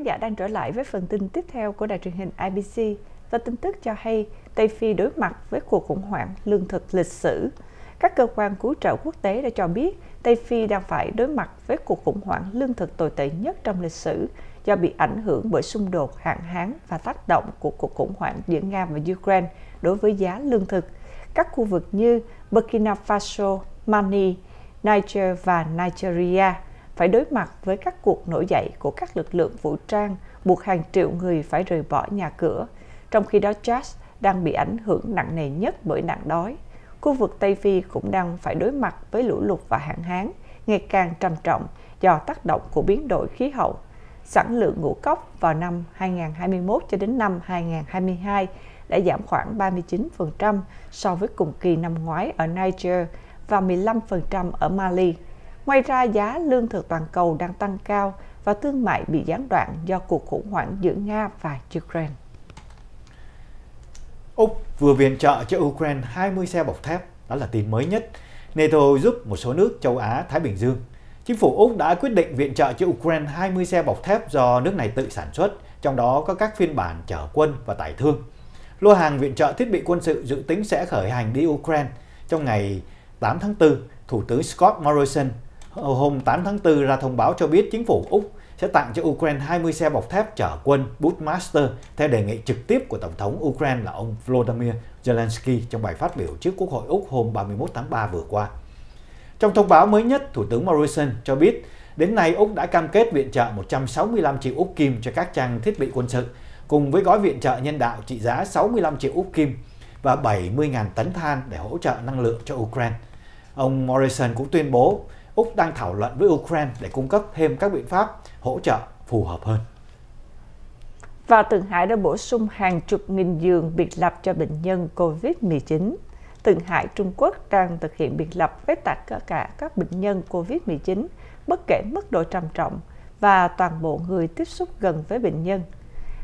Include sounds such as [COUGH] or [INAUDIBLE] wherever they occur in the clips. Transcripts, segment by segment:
khán giả đang trở lại với phần tin tiếp theo của đài truyền hình IBC và tin tức cho hay Tây Phi đối mặt với cuộc khủng hoảng lương thực lịch sử. Các cơ quan cứu trợ quốc tế đã cho biết Tây Phi đang phải đối mặt với cuộc khủng hoảng lương thực tồi tệ nhất trong lịch sử do bị ảnh hưởng bởi xung đột hạn hán và tác động của cuộc khủng hoảng giữa Nga và Ukraine đối với giá lương thực. Các khu vực như Burkina Faso, Mali, Niger và Nigeria phải đối mặt với các cuộc nổi dậy của các lực lượng vũ trang buộc hàng triệu người phải rời bỏ nhà cửa, trong khi đó Chad đang bị ảnh hưởng nặng nề nhất bởi nạn đói. Khu vực Tây Phi cũng đang phải đối mặt với lũ lụt và hạn hán ngày càng trầm trọng do tác động của biến đổi khí hậu. Sản lượng ngũ cốc vào năm 2021 cho đến năm 2022 đã giảm khoảng 39% so với cùng kỳ năm ngoái ở Niger và 15% ở Mali. Ngoài ra, giá lương thực toàn cầu đang tăng cao và thương mại bị gián đoạn do cuộc khủng hoảng giữa Nga và Ukraine. Úc vừa viện trợ cho Ukraine 20 xe bọc thép, đó là tin mới nhất. NATO giúp một số nước châu Á, Thái Bình Dương. Chính phủ Úc đã quyết định viện trợ cho Ukraine 20 xe bọc thép do nước này tự sản xuất, trong đó có các phiên bản chở quân và tải thương. Lô hàng viện trợ thiết bị quân sự dự tính sẽ khởi hành đi Ukraine trong ngày 8 tháng 4. Thủ tướng Scott Morrison Ờ, hôm 8 tháng 4 ra thông báo cho biết chính phủ Úc sẽ tặng cho Ukraine 20 xe bọc thép chở quân Bushmaster theo đề nghị trực tiếp của Tổng thống Ukraine là ông Volodymyr Zelensky trong bài phát biểu trước Quốc hội Úc hôm 31 tháng 3 vừa qua. Trong thông báo mới nhất, Thủ tướng Morrison cho biết đến nay Úc đã cam kết viện trợ 165 triệu Úc Kim cho các trang thiết bị quân sự, cùng với gói viện trợ nhân đạo trị giá 65 triệu Úc Kim và 70.000 tấn than để hỗ trợ năng lượng cho Ukraine. Ông Morrison cũng tuyên bố Úc đang thảo luận với Ukraine để cung cấp thêm các biện pháp hỗ trợ phù hợp hơn. Và Thượng Hải đã bổ sung hàng chục nghìn giường biệt lập cho bệnh nhân COVID-19. Thượng Hải, Trung Quốc đang thực hiện biệt lập với tất cả các bệnh nhân COVID-19, bất kể mức độ trầm trọng và toàn bộ người tiếp xúc gần với bệnh nhân.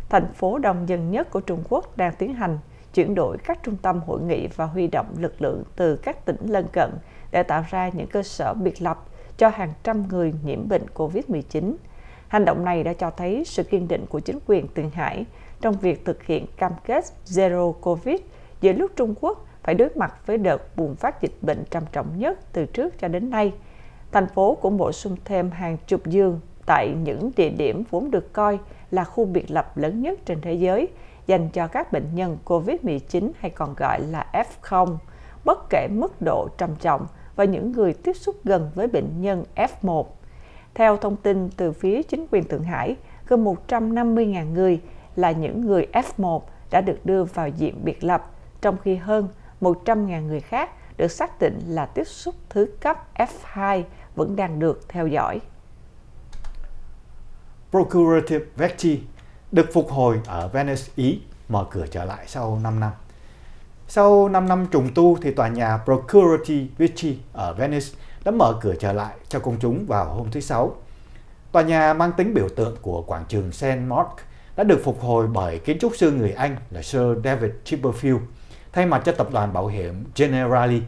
Thành phố đông dân nhất của Trung Quốc đang tiến hành chuyển đổi các trung tâm hội nghị và huy động lực lượng từ các tỉnh lân cận để tạo ra những cơ sở biệt lập cho hàng trăm người nhiễm bệnh COVID-19. Hành động này đã cho thấy sự kiên định của chính quyền Thượng Hải trong việc thực hiện cam kết Zero Covid giữa lúc Trung Quốc phải đối mặt với đợt bùng phát dịch bệnh trầm trọng nhất từ trước cho đến nay. Thành phố cũng bổ sung thêm hàng chục giường tại những địa điểm vốn được coi là khu biệt lập lớn nhất trên thế giới dành cho các bệnh nhân COVID-19 hay còn gọi là F0, bất kể mức độ trầm trọng và những người tiếp xúc gần với bệnh nhân F1. Theo thông tin từ phía chính quyền Thượng Hải, gần 150.000 người là những người F1 đã được đưa vào diện biệt lập, trong khi hơn 100.000 người khác được xác định là tiếp xúc thứ cấp F2 vẫn đang được theo dõi. Procurative Vecchi được phục hồi ở Venice, Ý, mở cửa trở lại sau 5 năm. Sau 5 năm trùng tu thì tòa nhà Procurative Vecchi ở Venice đã mở cửa trở lại cho công chúng vào hôm thứ Sáu. Tòa nhà mang tính biểu tượng của quảng trường St. Mark đã được phục hồi bởi kiến trúc sư người Anh là Sir David Chipperfield, thay mặt cho tập đoàn bảo hiểm Generali.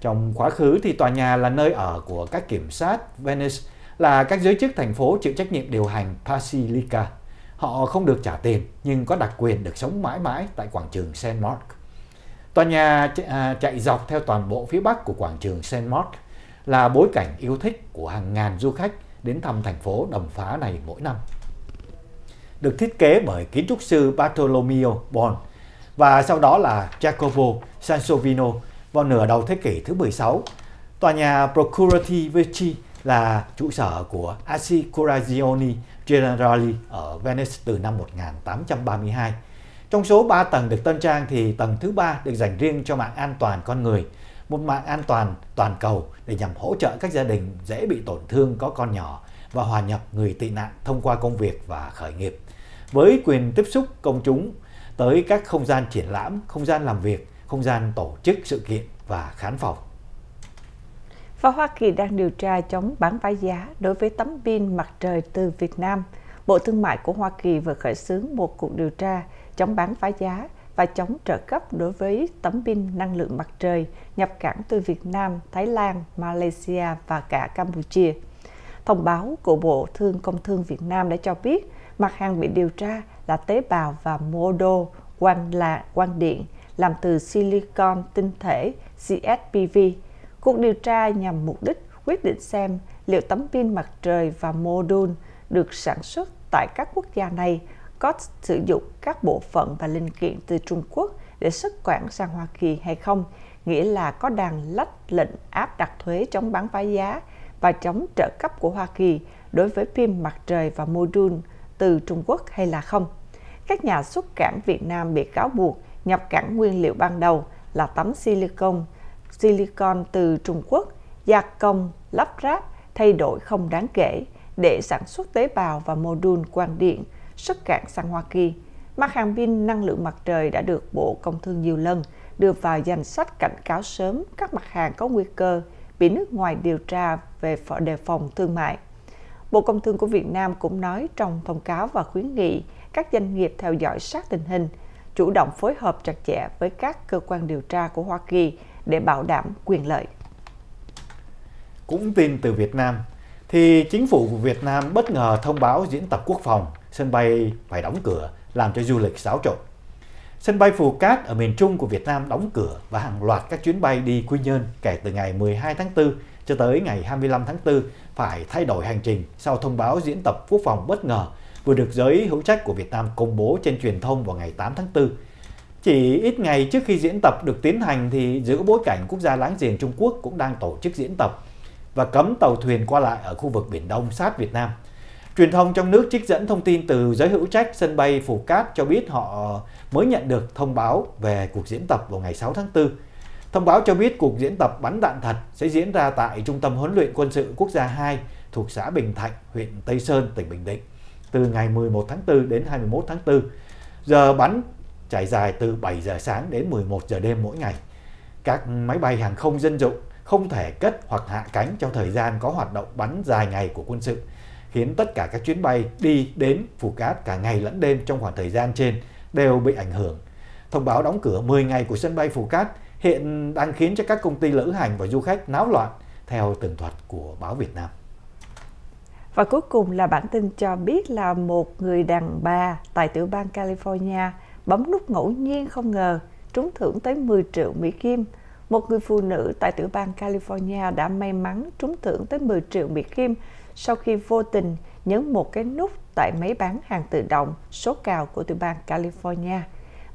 Trong quá khứ thì tòa nhà là nơi ở của các kiểm sát Venice, là các giới chức thành phố chịu trách nhiệm điều hành Basilica. Họ không được trả tiền, nhưng có đặc quyền được sống mãi mãi tại quảng trường St. Mark. Tòa nhà à, chạy dọc theo toàn bộ phía bắc của quảng trường St. Mark là bối cảnh yêu thích của hàng ngàn du khách đến thăm thành phố đầm phá này mỗi năm. Được thiết kế bởi kiến trúc sư Bartolomeo Bon và sau đó là Jacopo Sansovino vào nửa đầu thế kỷ thứ 16. Tòa nhà Procurati Vecchi là trụ sở của Assicurazioni Generali ở Venice từ năm 1832. Trong số 3 tầng được tân trang thì tầng thứ ba được dành riêng cho mạng an toàn con người, một mạng an toàn toàn cầu để nhằm hỗ trợ các gia đình dễ bị tổn thương có con nhỏ và hòa nhập người tị nạn thông qua công việc và khởi nghiệp. Với quyền tiếp xúc công chúng tới các không gian triển lãm, không gian làm việc, không gian tổ chức sự kiện và khán phòng. Và Hoa Kỳ đang điều tra chống bán phá giá đối với tấm pin mặt trời từ Việt Nam. Bộ Thương mại của Hoa Kỳ vừa khởi xướng một cuộc điều tra chống bán phá giá và chống trợ cấp đối với tấm pin năng lượng mặt trời nhập cảng từ Việt Nam, Thái Lan, Malaysia và cả Campuchia. Thông báo của Bộ Thương Công Thương Việt Nam đã cho biết Mặt hàng bị điều tra là tế bào và mô đô quang là quang điện làm từ silicon tinh thể CSPV. Cuộc điều tra nhằm mục đích quyết định xem liệu tấm pin mặt trời và mô đun được sản xuất tại các quốc gia này có sử dụng các bộ phận và linh kiện từ Trung Quốc để xuất quản sang Hoa Kỳ hay không, nghĩa là có đang lách lệnh áp đặt thuế chống bán phá giá và chống trợ cấp của Hoa Kỳ đối với pin mặt trời và mô đun từ Trung Quốc hay là không. Các nhà xuất cảng Việt Nam bị cáo buộc nhập cảng nguyên liệu ban đầu là tấm silicon, silicon từ Trung Quốc, gia công, lắp ráp, thay đổi không đáng kể để sản xuất tế bào và mô đun quang điện xuất cảng sang Hoa Kỳ. Mặt hàng pin năng lượng mặt trời đã được Bộ Công Thương nhiều lần đưa vào danh sách cảnh cáo sớm các mặt hàng có nguy cơ bị nước ngoài điều tra về đề phòng thương mại. Bộ Công Thương của Việt Nam cũng nói trong thông cáo và khuyến nghị các doanh nghiệp theo dõi sát tình hình, chủ động phối hợp chặt chẽ với các cơ quan điều tra của Hoa Kỳ để bảo đảm quyền lợi. Cũng tin từ Việt Nam, thì chính phủ của Việt Nam bất ngờ thông báo diễn tập quốc phòng, sân bay phải đóng cửa, làm cho du lịch xáo trộn. Sân bay Phù Cát ở miền Trung của Việt Nam đóng cửa và hàng loạt các chuyến bay đi Quy Nhơn kể từ ngày 12 tháng 4 cho tới ngày 25 tháng 4 phải thay đổi hành trình sau thông báo diễn tập quốc phòng bất ngờ vừa được giới hữu trách của Việt Nam công bố trên truyền thông vào ngày 8 tháng 4. Chỉ ít ngày trước khi diễn tập được tiến hành thì giữa bối cảnh quốc gia láng giềng Trung Quốc cũng đang tổ chức diễn tập và cấm tàu thuyền qua lại ở khu vực Biển Đông sát Việt Nam. Truyền thông trong nước trích dẫn thông tin từ giới hữu trách sân bay Phù Cát cho biết họ mới nhận được thông báo về cuộc diễn tập vào ngày 6 tháng 4. Thông báo cho biết cuộc diễn tập bắn đạn thật sẽ diễn ra tại Trung tâm huấn luyện quân sự quốc gia 2 thuộc xã Bình Thạnh, huyện Tây Sơn, tỉnh Bình Định từ ngày 11 tháng 4 đến 21 tháng 4. Giờ bắn trải dài từ 7 giờ sáng đến 11 giờ đêm mỗi ngày. Các máy bay hàng không dân dụng không thể cất hoặc hạ cánh trong thời gian có hoạt động bắn dài ngày của quân sự, khiến tất cả các chuyến bay đi đến Phù Cát cả ngày lẫn đêm trong khoảng thời gian trên đều bị ảnh hưởng. Thông báo đóng cửa 10 ngày của sân bay Phù Cát hiện đang khiến cho các công ty lữ hành và du khách náo loạn theo tường thuật của báo Việt Nam. Và cuối cùng là bản tin cho biết là một người đàn bà tại tiểu bang California bấm nút ngẫu nhiên không ngờ trúng thưởng tới 10 triệu Mỹ Kim. Một người phụ nữ tại tiểu bang California đã may mắn trúng thưởng tới 10 triệu Mỹ Kim sau khi vô tình nhấn một cái nút tại máy bán hàng tự động số cao của tiểu bang California.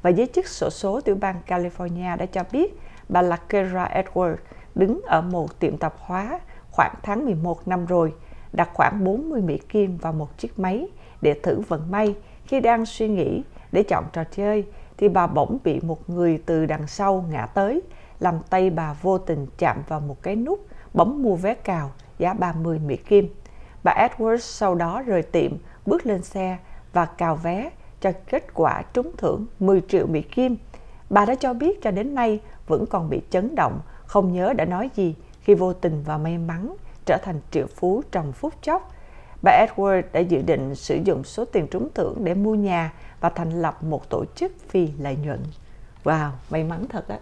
Và giới chức sổ số tiểu bang California đã cho biết bà là Kera Edwards đứng ở một tiệm tạp hóa khoảng tháng 11 năm rồi, đặt khoảng 40 Mỹ Kim vào một chiếc máy để thử vận may khi đang suy nghĩ để chọn trò chơi thì bà bỗng bị một người từ đằng sau ngã tới làm tay bà vô tình chạm vào một cái nút bấm mua vé cào giá 30 Mỹ Kim. Bà Edwards sau đó rời tiệm, bước lên xe và cào vé cho kết quả trúng thưởng 10 triệu Mỹ Kim. Bà đã cho biết cho đến nay vẫn còn bị chấn động, không nhớ đã nói gì khi vô tình và may mắn trở thành triệu phú trong phút chốc. Bà Edward đã dự định sử dụng số tiền trúng thưởng để mua nhà và thành lập một tổ chức phi lợi nhuận. Wow, may mắn thật á.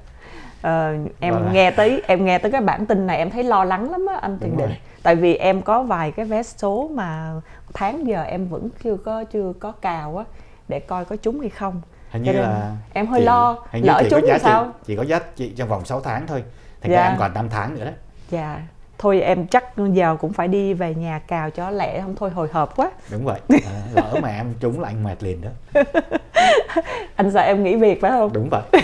Ờ, em vâng nghe tới em nghe tới cái bản tin này em thấy lo lắng lắm á anh Tiền Định. Tại vì em có vài cái vé số mà tháng giờ em vẫn chưa có chưa có cào á để coi có trúng hay không. Hình như là em hơi chị, lo lỡ trúng thì sao? Chị, chỉ có giá trị trong vòng 6 tháng thôi. Thành dạ. ra em còn 5 tháng nữa đó. Dạ thôi em chắc giờ cũng phải đi về nhà cào cho lẹ không thôi hồi hộp quá đúng vậy à, [LAUGHS] lỡ mà em trúng là anh mệt liền đó [LAUGHS] anh sợ em nghỉ việc phải không? Đúng vậy. [LAUGHS]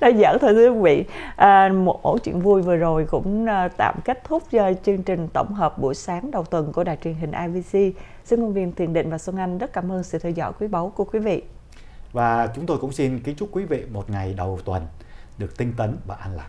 Nói giỡn thôi thưa quý vị. À, một ổ chuyện vui vừa rồi cũng uh, tạm kết thúc cho chương trình tổng hợp buổi sáng đầu tuần của đài truyền hình IVC xin công viên Thiền Định và Xuân Anh rất cảm ơn sự theo dõi quý báu của quý vị. Và chúng tôi cũng xin kính chúc quý vị một ngày đầu tuần được tinh tấn và an lạc